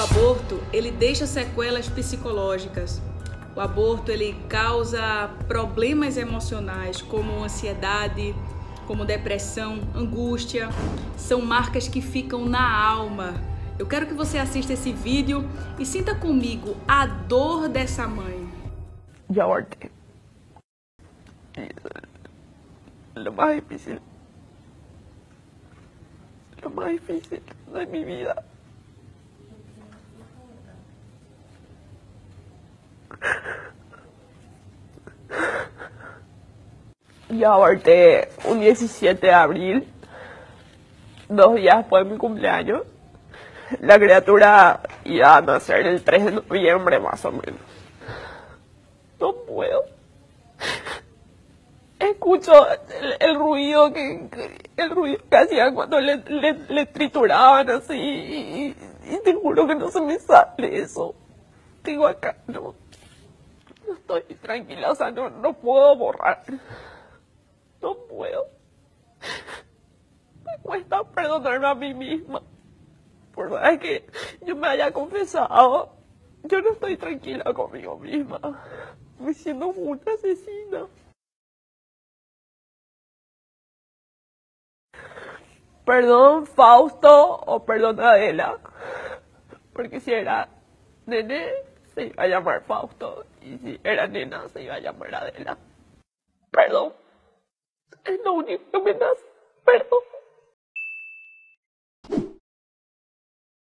aborto, ele deixa sequelas psicológicas. O aborto, ele causa problemas emocionais como ansiedade, como depressão, angústia. São marcas que ficam na alma. Eu quero que você assista esse vídeo e sinta comigo a dor dessa mãe. Ya aborté. Lo más difícil. Lo más difícil de mi vida. Yo aborté un 17 de abril, dos días después de mi cumpleaños. La criatura iba a nacer el 3 de noviembre más o menos. No puedo. Escucho el, ruido que, el ruido que hacían cuando le trituraban así y, y te juro que no se me sale eso. Digo acá, no, no estoy tranquila, o sea, no, no puedo borrar. No puedo. Me cuesta perdonarme a mí misma. Por más que yo me haya confesado, yo no estoy tranquila conmigo misma. Me siento una asesina. Perdón Fausto o perdón Adela. Porque si era nene, se iba a llamar Fausto. Y si era nena, se iba a llamar Adela. Perdón. Único que me das. Perdón.